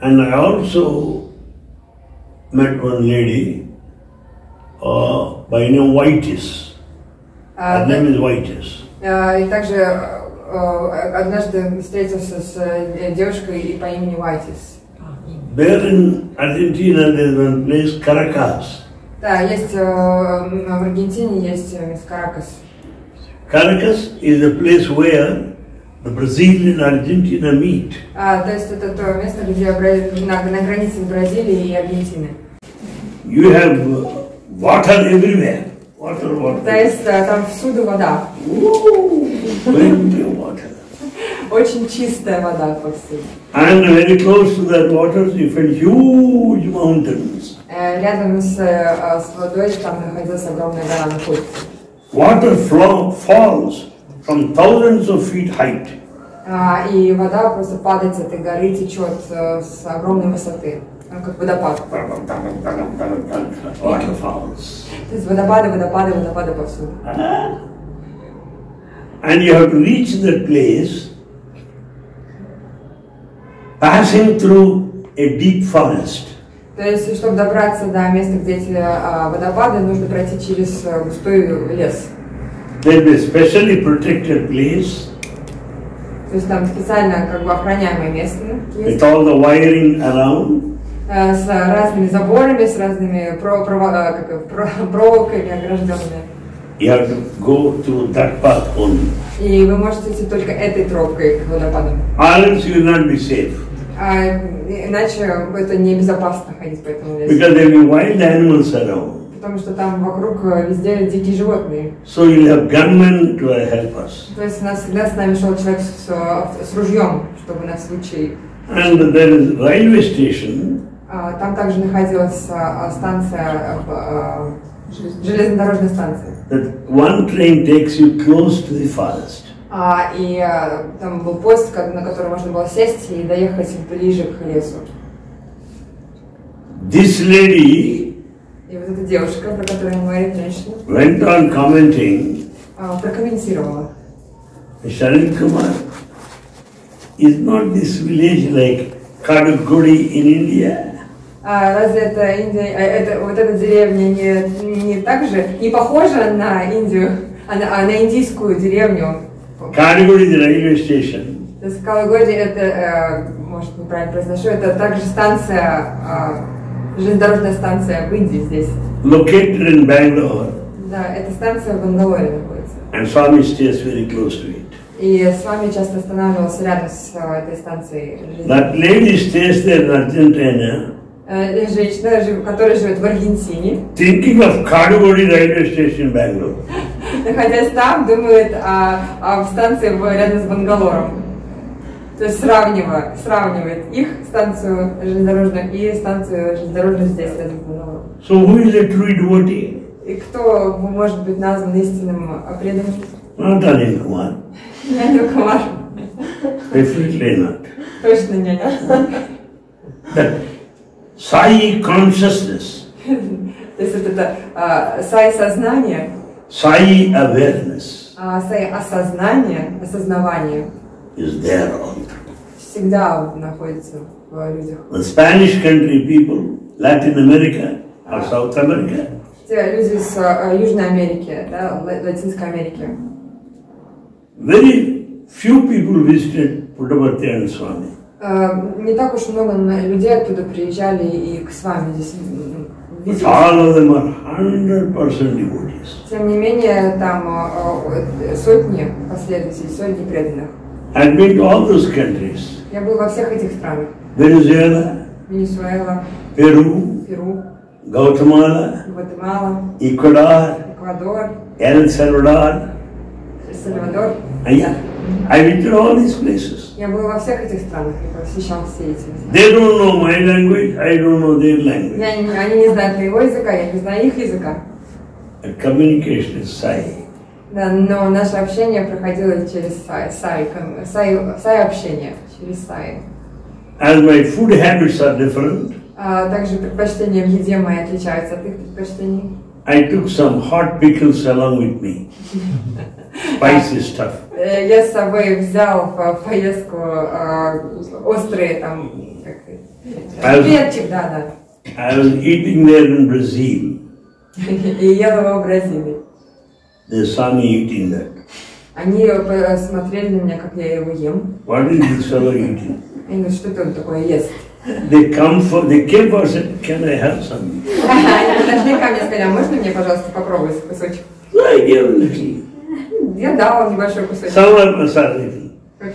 And I also met one lady uh, by name Whitis. А, Her да- name is Whitis. а, И также э, однажды встретился с э, девушкой по имени Уайтис. There in Argentina there is one place, Caracas. Да, есть э, в Аргентине есть э, мисс Каракас. Caracas is a place where the Brazil and Argentina meet. А, то есть это то место, где Бра- на, на границе Бразилии и Аргентины. You have uh, water everywhere. Water, То water. есть э, там всюду вода. Woo, plenty of water. Очень чистая вода повсюду. And very close to that water, you find huge mountains. Э, Рядом с, э, с водой там находилась огромная гора находится. Water flow, falls from thousands of feet height. А, И вода просто падает с этой горы, течет э, с огромной высоты. Ну, как водопад. Waterfalls. То есть водопады, водопады, водопады повсюду. And you have to reach that place passing through a deep forest. То есть, чтобы добраться до места, где эти а, водопады, нужно пройти через э, густой лес. There will be a specially protected place То есть там специально как бы охраняемое место есть. with all the wiring around. э, с разными заборами, с разными э, проволоками огражденными. You have to go through that path only. И вы можете идти только этой тропкой к водопадам. You will not be safe. А иначе это небезопасно ходить по этому лесу. Because there will be wild animals around. Потому что там вокруг э, везде дикие животные. So you'll have gunmen to help us. То есть у нас всегда с нами шел человек с, с ружьем, чтобы на случай. And there is railway station. А, Там также находилась а, станция, железнодорожная станция. That one train takes you close to the forest. А, и а, там был поезд, на который можно было сесть и доехать ближе к лесу. This lady И вот эта девушка, про которую говорим, женщина, went on commenting, а, прокомментировала. Sharan Kumar, is not this village like Kaduguri in India? А разве это Индия, э, это, вот эта деревня не, не так же, не похожа на Индию, а на, а на индийскую деревню? The railway station. То есть Калагоди это, э, может неправильно произношу, это также станция, э, железнодорожная станция в Индии здесь. located in Bangalore, Да, эта станция в Бангалоре находится. and Swami stays very close to it. И с вами часто останавливался рядом с э, этой станцией. That lady stays there in Argentina, Э, Женщина, жив- которая живет в Аргентине, thinking of Kaduguri railway station Bangalore. находясь там, думает о, о станции рядом с Бангалором. То есть сравнивая, сравнивает их станцию железнодорожную и станцию железнодорожную здесь, рядом с. So who is a true devotee? И кто может быть назван истинным преданным? Not Anil Kumar. Няня Кумар. Definitely not. Точно няня. That Sai consciousness, То есть это а, сай сознание, Sai awareness а сай осознание, осознавание is there all through. всегда находится в людях. The Spanish country people, Latin America or South America, Те люди из а, Южной Америки, да, Ла- Латинской Америки. very few people visited Puttaparthi and Swami. А, Не так уж много людей оттуда приезжали и к вами здесь But all of them are 100% devotees. Тем не менее, там а, а, сотни последователей, сотни преданных. I've been to all those countries. Я был во всех этих странах. Venezuela, Венесуэла, Peru, Перу, Guatemala, Гватемала, Ecuador, Эквадор, El Salvador. Сальвадор. Uh, yeah, I visited all these places. Я был во всех этих странах и посещал все эти места. They don't know my language, I don't know their language. Я не- они не знают моего языка, я не знаю их языка. The communication is Sai. Да, но наше общение проходило через сай, сай, сай, сай общение, через сай. As my food habits are different, А также предпочтения в еде мои отличаются от их предпочтений. I took some hot pickles along with me. Spicy stuff. Э, Я с собой взял в поездку а, острые там как, Перчик, да, I was eating there in Brazil. да. И ел его в Бразилии. Me eating that. Они э, смотрели на меня, как я его ем. What is this fellow eating? Они говорят, что это он такое ест? They come for, they came for, said, can I have some? Они подошли ко мне и сказали, а можно мне, пожалуйста, попробовать кусочек? So I gave a little. Я дал небольшой кусочек. Some are.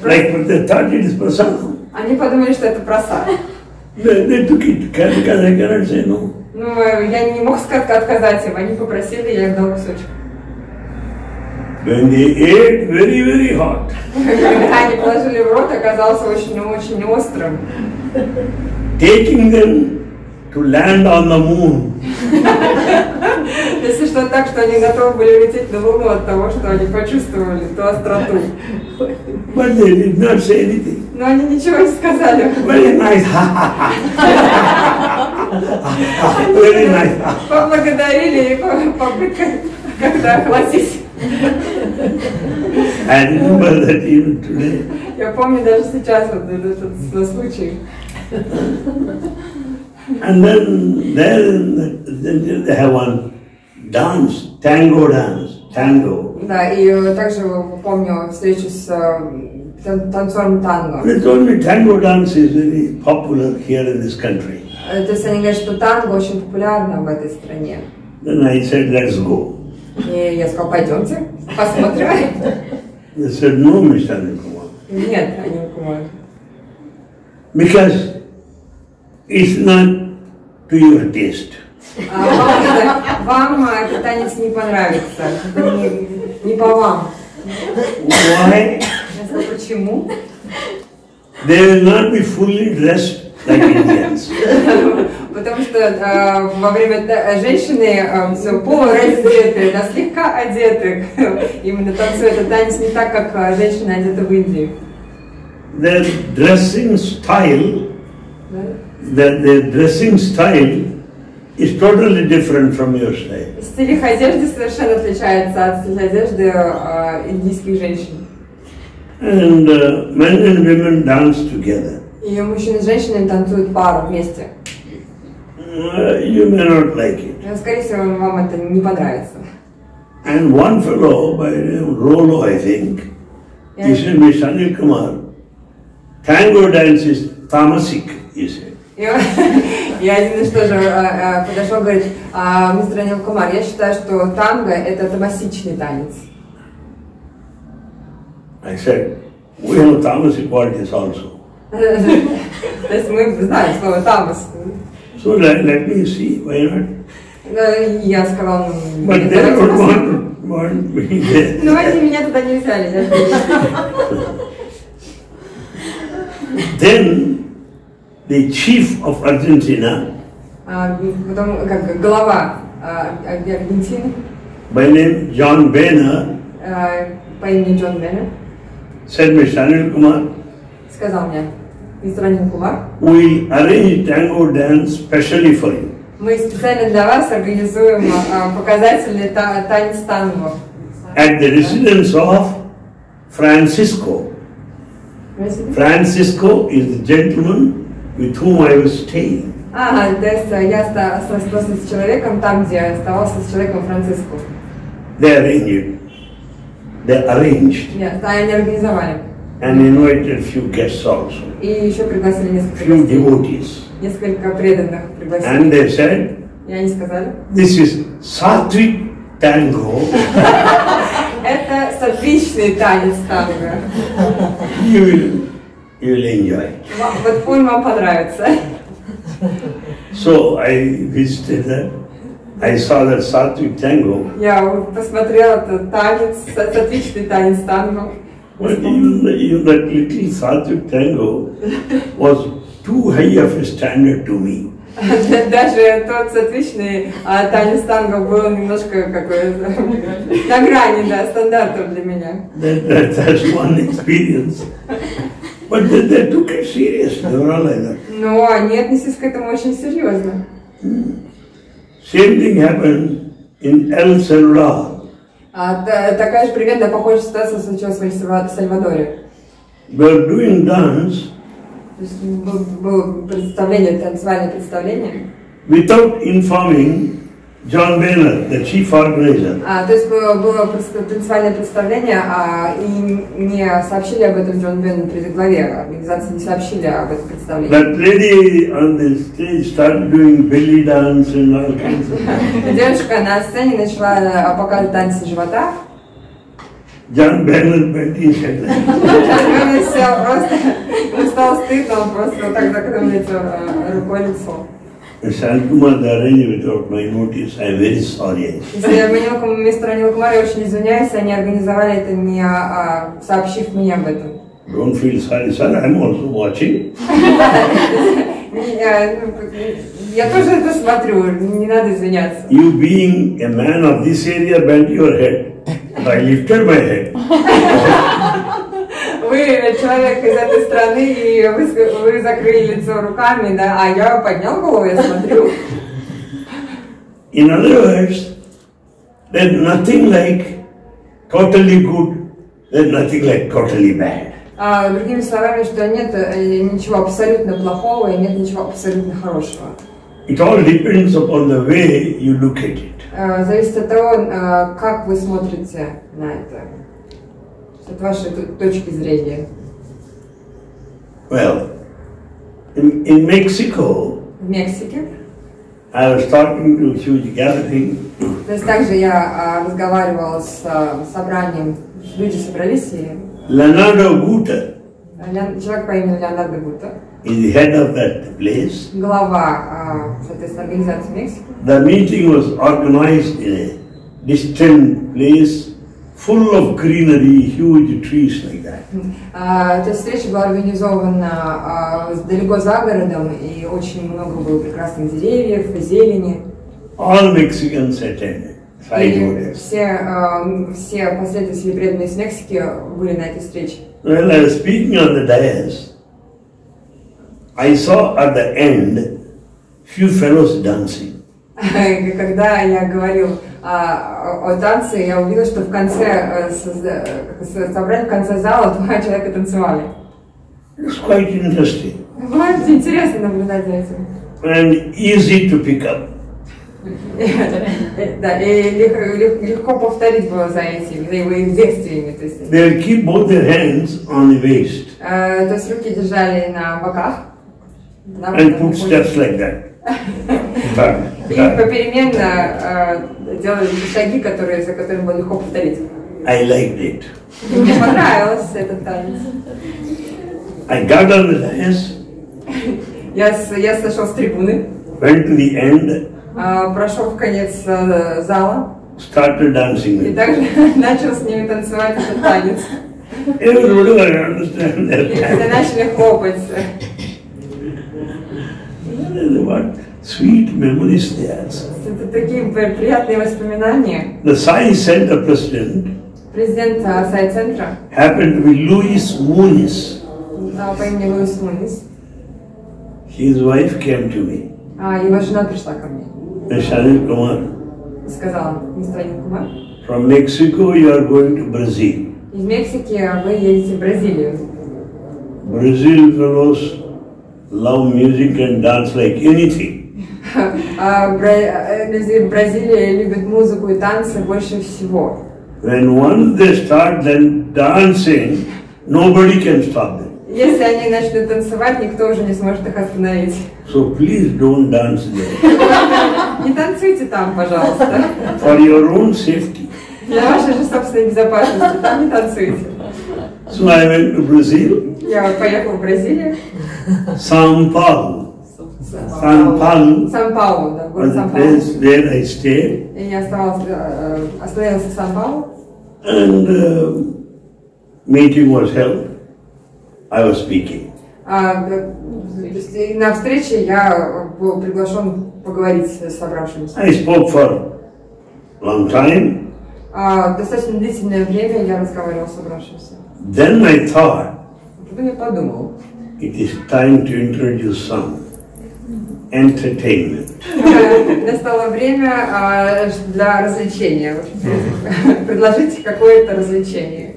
Like they thought it is prasad. Они подумали, что это просад. They, they took it because I cannot say no. Ну, э, я не мог отказать им. Они попросили, я им дал кусочек. When they ate, very, very hot. Когда они положили в рот, оказался очень-очень острым. Taking them to land on the moon. Если что так, что они готовы были лететь на Луну от того, что они почувствовали ту остроту. But they did not say anything. Но они ничего не сказали. Very nice. very nice. Поблагодарили и по- попытка как-то охладить. I remember that even today. Я помню даже сейчас вот этот, этот случай. And then then, then they have one dance, tango dance, tango. Да, и э, также помню встречу с э, тан- танцором танго. They told me tango dance is very popular here in this country. Э, То есть они говорят, что танго очень популярно в этой стране. Then I said, let's go. И я сказала, пойдемте, посмотрим. They said, no, Mr. Anil Нет, они не помогут. Because it's not to your taste. А вам, а, этот танец не понравится. Не, не по вам. Why? Почему? They will not be fully dressed. Потому что э, во время та- женщины э, полураздеты, да, слегка одеты. Именно танцуют этот танец не так, как э, женщины одеты в Индии. Their dressing style, Да? their, their dressing style is totally different from your style. Стиль их одежды совершенно отличается от стиля одежды э, индийских женщин. And uh, men and women dance together. И мужчины и женщины танцуют пару вместе. Uh, you may not like it. Э, Скорее всего, вам это не понравится. And one fellow by name Rolo, I think, he said, Miss Anil Kumar, tango dance is tamasic, he said. И, один из тоже э, э, подошел и говорит, «А, мистер Анил Кумар, я считаю, что танго это тамасичный танец. I said, we have tamasic qualities also. То есть мы знаем слово тамас. So let, let me see, why not? Я сказала, ну, But they давайте don't want, want me there. Ну, они меня туда не взяли. Then the chief of Argentina, А, Потом, как глава а, Аргентины by name John Boehner, а, по имени Джон Беннер said, Mr. Anil Kumar, сказал мне, we arrange tango dance specially for you. мы специально для вас организуем а, показательный та- танец танго. At the residence of Francisco. Francisco is the gentleman with whom I was staying. Ага, то есть я оста- остался с человеком там, где оставался с человеком Франциско. They arranged. They arranged Нет, да, они организовали. And invited few guests also, И еще пригласили несколько few devotees. Несколько преданных пригласили. And they said, И они сказали, this is Sattvic tango. это сатвичный танец танго. You will, you will enjoy. Вот он вам понравится. So I visited that. I saw that Sattvic tango. Я посмотрела этот танец, са- сатвичный танец танго. But even, the, even that little Sattvic tango was too high of a standard to me. Даже тот сатвичный а, танец танго был немножко какой на грани, да, стандартов для меня. That, that, that's one experience. But they, they took it serious. They were all like that. Но они отнеслись к этому очень серьезно. Same thing happened in El Salvador. А, та- такая же примерно похожая ситуация случилась в Сальвадоре. We were doing dance То есть был- было представление, танцевальное представление. without informing John Boehner, the chief organizer. А, то есть было, танцевальное представление, а, и не сообщили об этом Джон при главе организации, не сообщили об этом представлении. That lady on the stage started doing belly dance and all kinds of Девушка на сцене начала а, показывать танцы живота. John Boehner bent his head. Он сел просто, ему стало стыдно, он просто вот так закрыл лицо, э, рукой лицо. Shankumar, they arranged without my notice. I am very sorry. Если Манилка, мистер Анил Кумар, я очень извиняюсь, они организовали это не а, сообщив мне об этом. Don't feel sorry, sir. I am also watching. Я, ну, тоже это смотрю, не надо извиняться. You being a man of this area bent your head. I lifted my head. Вы человек из этой страны, и вы, вы закрыли лицо руками, да, а я поднял голову, я смотрю. In other words, there's nothing like totally good, there's nothing like totally bad. А, другими словами, что нет э, ничего абсолютно плохого и нет ничего абсолютно хорошего. It all depends upon the way you look at it. Э, Зависит от того, э, как вы смотрите на это. От вашей точки зрения. Well, in, in Mexico, В Мексике. I was talking to a huge gathering, То есть также я а, разговаривала с а, собранием, люди собрались, и Leonardo Guta Леон- человек по имени Леонардо Гута, is the head of that place. глава, а, соответственно, организации Мексики, The meeting was organized in a distant place full of greenery, huge trees like that. А, Эта встреча была организована а, далеко за городом, и очень много было прекрасных деревьев, зелени. All Mexicans attended. И все, а, все последователи преданные из Мексики были на этой встрече. When I was speaking on the dais, I saw at the end few fellows dancing. Когда я говорил о, о танце, я увидела, что в конце э, собрания, в конце зала два человека танцевали. It was quite interesting Было интересно наблюдать за этим. and easy to pick up. Да, и лег- лег- легко повторить было за этими, за его действиями. То есть, They'll keep both their hands on the waist э, то есть руки держали на боках. and put steps like that. И back. попеременно э, делали шаги, которые, за которыми было легко повторить. I liked it. И мне понравился этот танец. I got on the dais, Я, я сошел с трибуны, went to the end, э, прошел в конец э, зала started dancing и также начал с ними танцевать этот танец. Everybody understand И that. все начали хлопать. What sweet memories they are. Это такие при- приятные воспоминания. The Science Center president Президент э, сайт-центра happened to be Louis Muniz. э, по имени Луис Мунис, His wife came to me. а, его жена пришла ко мне Kumar, и сказала, мистер Кумар, from Mexico you are going to Brazil. из Мексики вы едете в Бразилию. Brazil fellows love music and dance like anything. А, э, люди в Бразилии любят музыку и танцы больше всего. When once they start then dancing, nobody can stop them. Если они начнут танцевать, никто уже не сможет их остановить. So please don't dance there. Не танцуйте там, пожалуйста. For your own safety. Для вашей же собственной безопасности там не танцуйте. So I went to Brazil, Я поехала в Бразилию. São Paulo Сан-Паулу, да, город Сан-Паулу. where I stayed. И я оставалась, э, остановилась в Сан-Паулу. And uh, meeting was held. I was speaking. А, на встрече я был приглашен поговорить с собравшимися. I spoke for long time. А, достаточно длительное время я разговаривала с собравшимися. Then I thought Потом я подумал. It is time to introduce some entertainment. Настало время а, для развлечения. Предложите какое-то развлечение.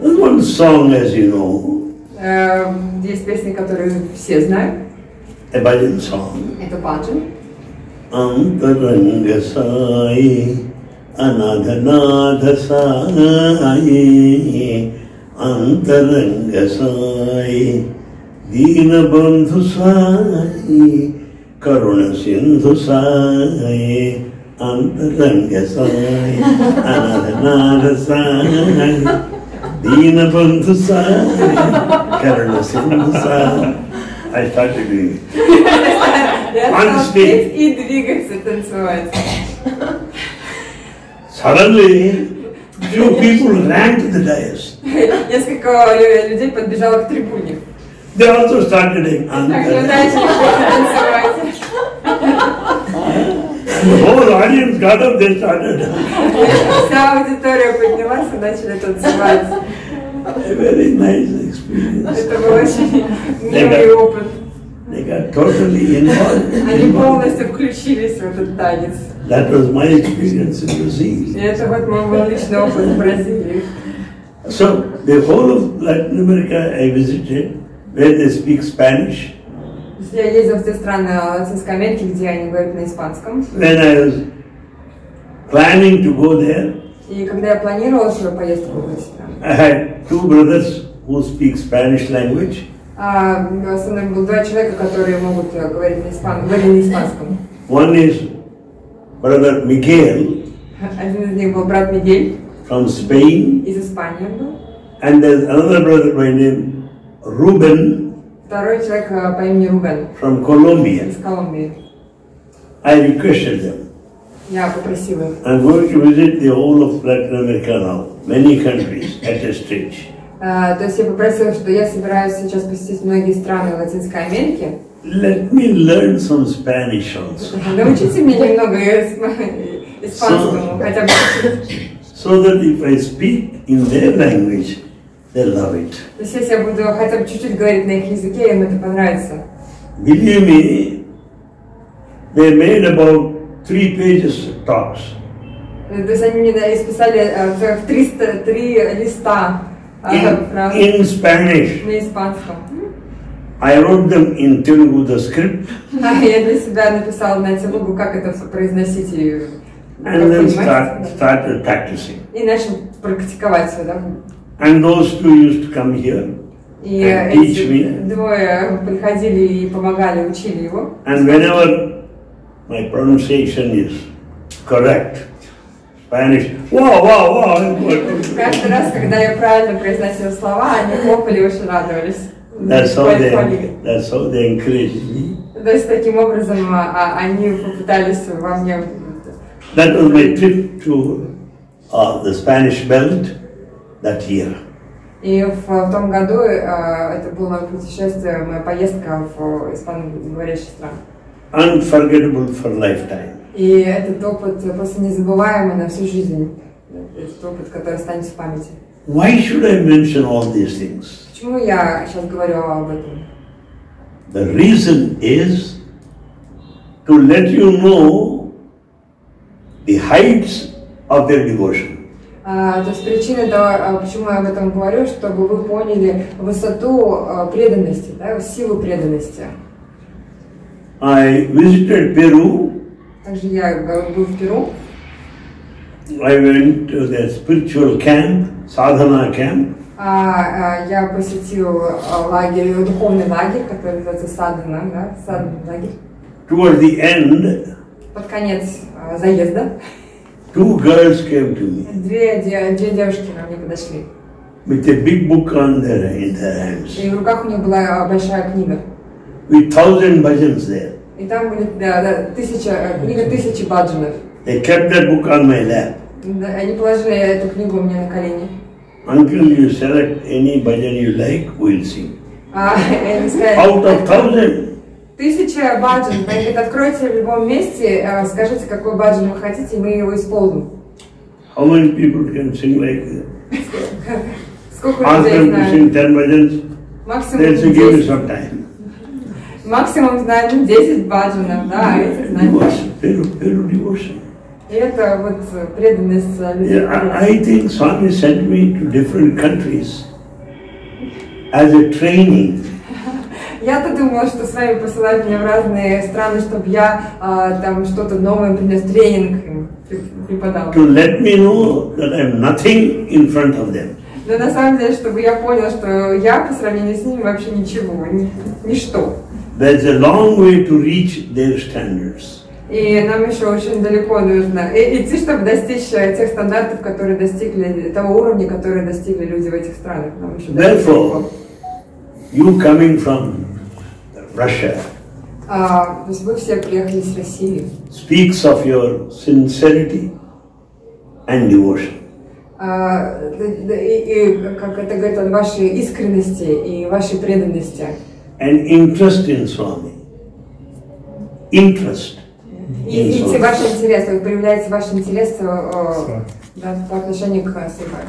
One song, as you know. Э, есть песни, которые все знают. A bhajan song. Это баджан. Антаранга саи, анадханадха саи, ಅಂತರಂಗ ಸಾಯಿ ದೀನಬಂಧು ಸಾಯಿ ಕರುಣ ಸಿಂಧು ಸಾಯಿ ಅಂತರಂಗ ಸಾಯಿ ಅನನಾದ ಸಾಯಿ ದೀನಬಂಧು ಸಾಯಿ ಕರುಣ ಸಿಂಧು Sai I started doing it. Honestly. И двигайся танцевать. Suddenly, few people ran to the dais. Несколько лю- людей подбежало к трибуне. They also started doing Также Anta. начали танцевать. And the whole audience got up, they started. Вся аудитория поднялась и начали танцевать. A very nice experience. Это был очень милый опыт. They got totally involved. Они полностью включились в этот танец. That was my experience in Brazil. это вот мой был личный опыт в Бразилии. So, the whole of Latin America I visited, where they speak Spanish. Я ездила в те страны Латинской Америки, где они говорят на испанском. When I was planning to go there, И когда я планировала свою поездку в эти страны, I had two brothers who speak Spanish language. А, со мной было два человека, которые могут э, говорить на, испан... говорили на испанском. One is brother Miguel Один из них был брат Мигель from Spain, из Испании был. and there's another brother by name Ruben Второй человек э, по имени Рубен from Colombia. из Колумбии. I requested them. Я попросила их. I'm going to visit the whole of Latin America now, many countries at a stretch. А, то есть я попросила, что я собираюсь сейчас посетить многие страны Латинской Америки. Let me learn some Spanish also, Научите меня немного исп- испанскому, хотя бы so that if I speak in their language, they love it. То есть если я буду хотя бы чуть-чуть говорить на их языке, им это понравится. Believe me, they made about three pages of talks. Э, То есть они мне исписали э, целых 303 листа э, In, in Spanish, на испанском. I wrote them in Telugu, the script, А я для себя написала на телугу, как это произносить и and then start, started practicing. И начал практиковать все, да. And those two used to come here. И And э, teach me. двое приходили и помогали, учили его. And whenever my pronunciation is correct, Spanish, wow, wow, wow. Каждый раз, когда я правильно произносила слова, они хлопали и очень радовались. That's how they, that's how they encouraged me. То есть таким образом а, а, они попытались во мне That was my trip to uh, the Spanish belt that year. И в, в том году э, это было мое путешествие, моя поездка в испаноговорящие страны. Unforgettable for lifetime. И этот опыт просто незабываемый на всю жизнь. Этот опыт, который останется в памяти. Why should I mention all these things? Почему я сейчас говорю об этом? The reason is to let you know the heights of their devotion. А, то есть причина того, а, почему я об этом говорю, чтобы вы поняли высоту а, преданности, да, силу преданности. I visited Peru. Также я г- был в Перу, I went to their spiritual camp, sadhana camp, а, а, я посетил а, лагерь, духовный лагерь, который называется Садхана, да, Садхана лагерь. Toward the end, Под конец а, заезда two girls came to me две, де- две девушки ко мне подошли. with a big book on their, in their hands, И в руках у них была большая книга. with thousand bhajans there. И там были да, да, тысяча, книга тысячи баджанов. They kept that book on my lap. Да, Они положили эту книгу мне на колени. Uncle, you select any bhajan you like, we'll sing. А, Out of thousand, Тысяча баджан. Они говорят, откройте в любом месте, э, скажите, какой баджан вы хотите, и мы его исполним. how many people can sing like that? Сколько Ask людей them to sing знают? Максимум they'll say, give me 10. some time. Максимум ну, 10 баджанов, да, а эти знают. Devotion, Peru, Peru devotion. Это вот преданность Yeah, I, think Swami sent me to different countries as a training Я-то думала, что с вами посылают меня в разные страны, чтобы я а, там что-то новое принес, тренинг им преп- преподал. to let me know that I'm nothing in front of them. Но на самом деле, чтобы я понял, что я по сравнению с ними вообще ничего, ни- ничто. There's a long way to reach their standards. И нам еще очень далеко нужно идти, чтобы достичь э, тех стандартов, которые достигли, того уровня, которые достигли люди в этих странах. Нам еще далеко. Therefore, you coming from Russia А, то есть вы все приехали с России. speaks of your sincerity and devotion. А, и, и как это говорит о вашей искренности и вашей преданности. and interest in Swami. Interest. И, и ваш интерес, вы проявляете ваш интерес э, э, да, по отношению к Срипаде.